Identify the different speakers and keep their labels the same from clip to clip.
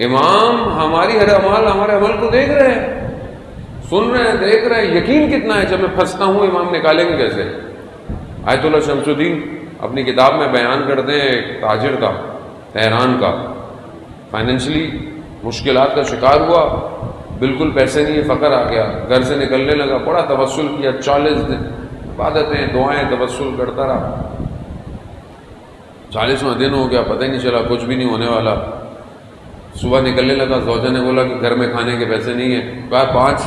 Speaker 1: इमाम, हमारी हर अमाल, हमारे अमल को देख रहे हैं। सुन रहे हैं, देख रहे हैं। यकीन कितना है, जब मैं फंसता हूँ, इमाम निकालेंगे कैसे? आयतुल्ला शमसुद्दीन, अपनी किताब में बयान करते हैं एक ताजिर का, तहरान का। फाइनेंशली मुश्किल का शिकार हुआ, बिल्कुल पैसे नहीं है, फ़कर आ गया। घर से निकलने लगा, बड़ा तवसल किया, चालीस दिन। इबादतें, दुआएँ तवसल करता रहा। चालीसवा दिन हो गया, पता ही नहीं चला, कुछ भी नहीं होने वाला। सुबह निकलने लगा जोजा ने बोला कि घर में खाने के पैसे नहीं है। कहा, पाँच।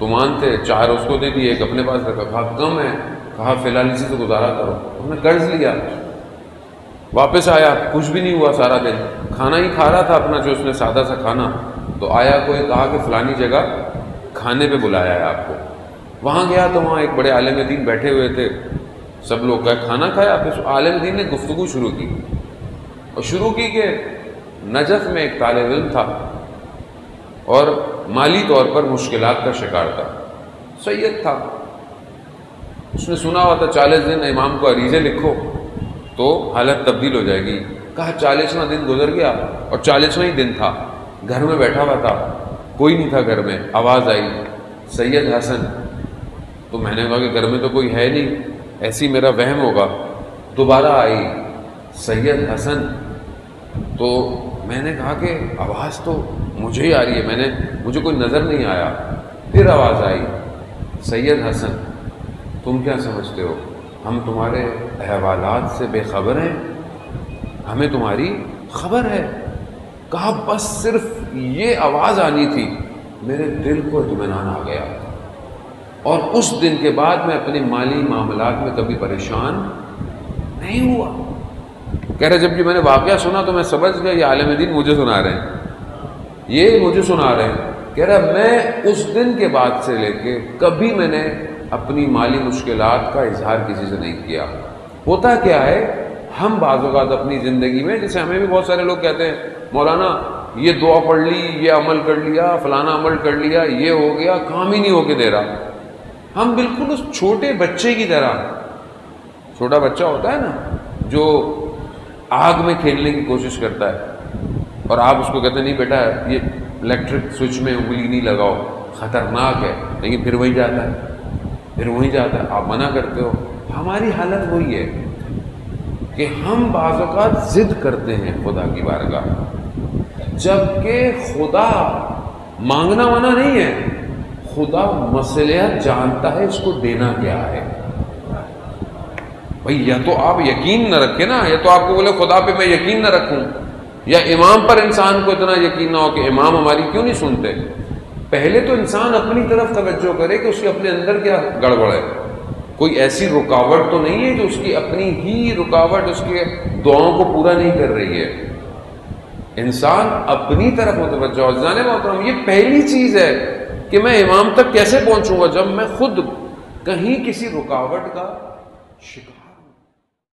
Speaker 1: तुमान थे चार उसको दे दिए, एक अपने पास रखा। कहा, कम है। कहा, फ़िलहाल इसी से गुजारा करो। हमने कर्ज लिया। वापस आया। कुछ भी नहीं हुआ सारा दिन। खाना ही खा रहा था अपना, जो उसने सादा सा खाना। तो आया कोई, कहा कि फलानी जगह खाने पे बुलाया है आपको। वहाँ गया तो वहाँ एक बड़े आलम दीन बैठे हुए थे। सब लोग गए, खाना खाया। फिर आलम दीन ने गुफ्तु शुरू की। और शुरू की कि नजफ में एक तालब इल्म था और माली तौर पर मुश्किल का शिकार था। सैयद था। उसने सुना हुआ था, चालीस दिन इमाम को अरीजे लिखो तो हालत तब्दील हो जाएगी। कहा, चालीसवा दिन गुजर गया और चालीसवा ही दिन था। घर में बैठा हुआ था। कोई नहीं था घर में। आवाज़ आई, सैयद हसन। तो मैंने कहा कि घर में तो कोई है नहीं, ऐसी मेरा वहम होगा। दोबारा आई, सैयद हसन। तो मैंने कहा कि आवाज़ तो मुझे ही आ रही है, मैंने, मुझे कोई नज़र नहीं आया। फिर आवाज़ आई, सैयद हसन, तुम क्या समझते हो? हम तुम्हारे अहवालात से बेखबर हैं। हमें तुम्हारी खबर है। कहा, बस सिर्फ़ ये आवाज़ आनी थी, मेरे दिल को इतमान आ गया। और उस दिन के बाद मैं अपने माली मामला में कभी परेशान नहीं हुआ। कह रहे, जब कि मैंने वाक़ सुना तो मैं समझ गया, ये आलम दिन मुझे सुना रहे हैं। ये मुझे सुना रहे हैं। कह रहा, मैं उस दिन के बाद से लेके कभी मैंने अपनी माली मुश्किल का इजहार किसी से नहीं किया। होता क्या है, हम बाज़ात अपनी ज़िंदगी में, जैसे हमें भी बहुत सारे लोग कहते हैं, मौलाना, ये दुआ पढ़ ली, ये अमल कर लिया, फलाना अमल कर लिया, ये हो गया, काम ही नहीं होके दे रहा। हम बिल्कुल उस छोटे बच्चे की तरह, छोटा बच्चा होता है ना, जो आग में खेलने की कोशिश करता है। और आप उसको कहते नहीं बेटा, ये इलेक्ट्रिक स्विच में उंगली नहीं लगाओ, ख़तरनाक है। लेकिन फिर वही जाता है। फिर वहीं जाता है। आप मना करते हो। हमारी हालत वही है कि हम बाज़ात ज़िद करते हैं खुदा की बारगाह। जबकि खुदा मांगना वाना नहीं है। खुदा मसलियत जानता है इसको देना क्या है। भाई, या तो आप यकीन न रखें ना, या तो आपको बोले, खुदा पे मैं यकीन न रखूँ। या इमाम पर इंसान को इतना यकीन ना हो कि इमाम हमारी क्यों नहीं सुनते? पहले तो इंसान अपनी तरफ़ तवज्जो करे कि उसके अपने अंदर क्या गड़बड़ है। कोई ऐसी रुकावट तो नहीं है जो उसकी अपनी ही रुकावट, उसके दुआओं को पूरा नहीं कर रही है। इंसान अपनी तरफ़ मुतवजो जाने मोहतरम, ये पहली चीज़ है कि मैं इमाम तक कैसे पहुंचूँगा जब मैं खुद कहीं किसी रुकावट का शिकार